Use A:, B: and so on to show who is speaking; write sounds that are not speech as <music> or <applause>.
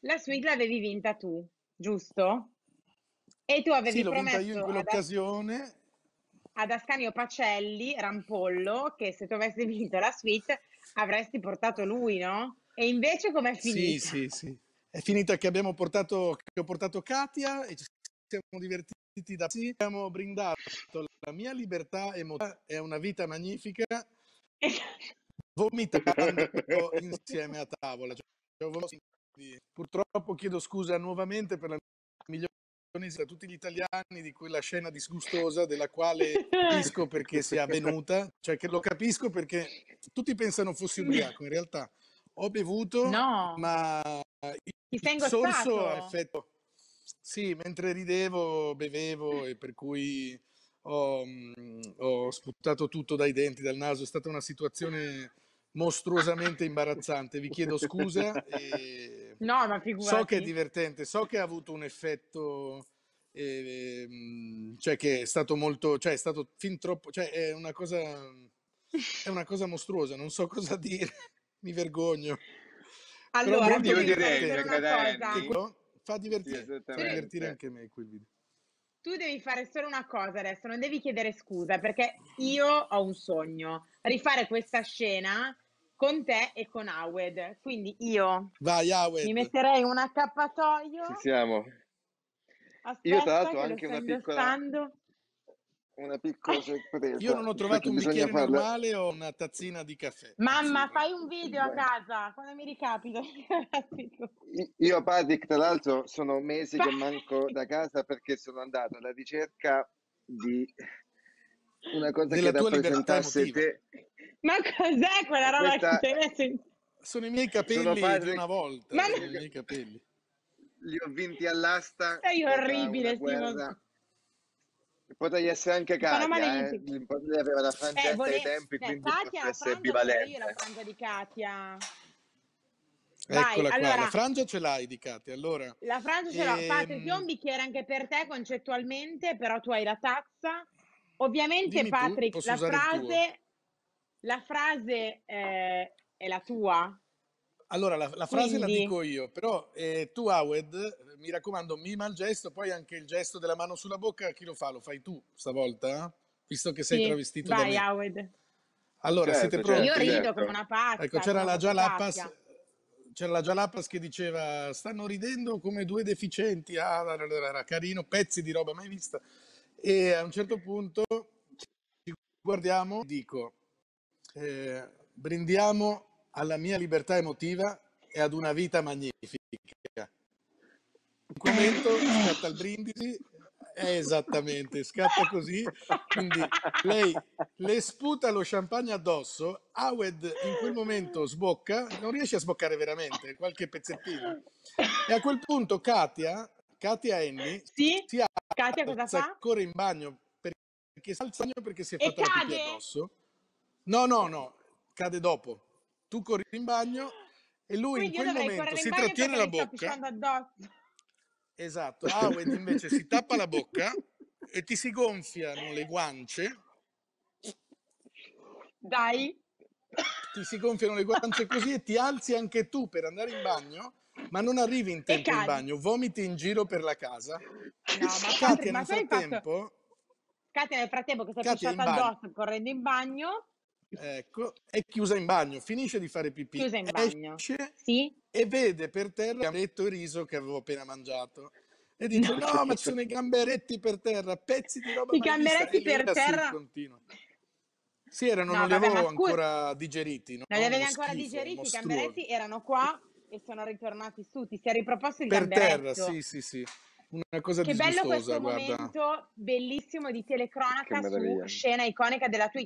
A: La suite l'avevi vinta tu, giusto? E tu avevi
B: Sì, l'ho vinta io in
A: promesso ad,
B: quell'occasione.
A: ad Ascanio Pacelli, Rampollo, che se tu avessi vinto la suite avresti portato lui, no? E invece com'è
B: Sì,
A: finita?
B: sì, sì. È finita che abbiamo portato, che ho portato Katia e ci siamo divertiti da sì. Abbiamo brindato la mia libertà emotiva è una vita magnifica <laughs> vomitando insieme a tavola. Cioè, vomitato. Purtroppo chiedo scusa nuovamente per la migliore a tutti gli italiani di quella scena disgustosa della quale capisco perché sia avvenuta, cioè che lo capisco perché tutti pensano fossi ubriaco, in realtà ho bevuto,
A: No,
B: ma
A: ti
B: il sorso ha effetto... Sì, mentre ridevo, bevevo e per cui ho, mm, ho sputato tutto dai denti, dal naso. È stata una situazione mostruosamente imbarazzante. Vi chiedo scusa e
A: No, ma
B: so che è
A: figurati.
B: divertente, so che ha avuto un effetto, eh, cioè che è stato molto, cioè è stato fin troppo, cioè è una cosa, è una cosa mostruosa, non so <laughs> cosa dire, mi vergogno. Però
A: Allora, tu
C: Io direi,
B: quello fa
C: Sì,
B: divertire, fa divertire
C: esattamente.
B: anche me quel video.
A: Tu devi fare solo una cosa adesso, non devi chiedere scusa perché io ho un sogno, rifare questa scena con te e con Awed. Quindi io
B: Vai,
A: mi
B: Awed.
A: metterei un
C: Ci
A: accappatoio.
C: siamo. Io tra
A: Aspetta
C: l'altro
A: che
C: anche una piccola, una piccola
A: Eh,
B: Io non
C: sorpresa,
B: ho trovato un bicchiere
C: farla.
B: normale, ho una tazzina di caffè
A: Mamma,
B: azzurra.
A: fai un video a casa quando mi ricapito.
C: Io, Patrick, tra l'altro, sono mesi che manco da casa perché sono andato alla ricerca di una cosa che
B: Della tua libertà
C: rappresentasse
B: emotiva.
C: te.
A: Ma cos'è quella roba che
C: Questa
A: ti hai messo in...
B: Sono i miei
C: sono
B: capelli di
C: Patrick,
B: una volta,
A: Ma
B: sono
A: no-
B: i miei capelli.
C: li ho vinti all'asta
A: sei orribile.
C: Potrei essere anche Katia, eh? L'importante avere la
A: Eh,
C: frangetta
A: vole...
C: ai tempi,
A: eh,
C: quindi
A: Katia,
C: essere
A: l'ho io, la
C: bivalente.
A: frangia di Katia. Vai,
B: Eccola qua, la
A: allora,
B: frangia ce l'hai di Katia. Allora,
A: la frangia ce l'ho. Patrick, io un
B: ehm,
A: bicchiere anche per te concettualmente, però tu hai la tazza. Ovviamente,
B: dimmi tu,
A: Patrick,
B: posso
A: la frase, la frase eh, è la tua.
B: Allora, la, la frase la
A: Quindi,
B: dico io, però eh, tu, Awed, mi raccomando, mima il gesto, poi anche il gesto della mano sulla bocca, chi lo fa? Lo fai tu stavolta? Visto che sei
A: sì,
B: travestito da
A: vai,
B: me.
A: Awed.
B: Allora, siete
C: Certo,
A: Io
C: certo,
B: pronti?
A: rido come
C: certo.
A: una pazza,
B: Ecco, c'era la
A: pazza.
B: c'era la Jalapas che diceva stanno ridendo come due deficienti, ah, era era carino, pezzi di roba mai vista. E a un certo punto ci guardiamo, dico, eh, brindiamo alla mia libertà emotiva e ad una vita magnifica. In quel momento scatta il brindisi, eh, esattamente, scatta così, quindi lei le sputa lo champagne addosso, Awed in quel momento sbocca, non riesce a sboccare veramente, qualche pezzettino, e a quel punto Katia, Katia Annie,
A: Sì?
B: si
A: Katia cosa
B: alza,
A: fa?
B: corre in bagno perché si alza in bagno perché si è fatta la pipì addosso. No, no, no, cade dopo. Tu corri in bagno e lui in
A: Quindi io
B: quel momento
A: in
B: si trattiene la bocca. Esatto, Awed invece si tappa la bocca e ti si gonfiano le guance,
A: Dai.
B: ti si gonfiano le guance così e ti alzi anche tu per andare in bagno, ma non arrivi in tempo in bagno, vomiti in giro per la casa.
A: No, ma
B: Katia nel
A: hai fatto...
B: frattempo,
A: Katia nel frattempo che si è
B: in
A: pisciata addosso correndo in bagno,
B: ecco, è chiusa in bagno, finisce di fare pipì,
A: chiusa in bagno.
B: esce
A: Sì?
B: e vede per terra il gambetto e riso che avevo appena mangiato. E dice:
A: No.
B: No, ma ci sono i gamberetti per terra, pezzi di roba
A: I gamberetti per terra?
B: continua. Sì, erano,
A: No,
B: non li
A: vabbè,
B: avevo
A: scusa,
B: ancora digeriti, no?
A: non li avevi ancora
B: schifo,
A: digeriti, i gamberetti erano qua e sono ritornati su. Ti sei riproposto il
B: Per terra,
A: gamberetto.
B: sì, sì, sì. Una cosa
A: Che bello questo
B: guarda.
A: momento bellissimo di telecronaca su scena iconica della tua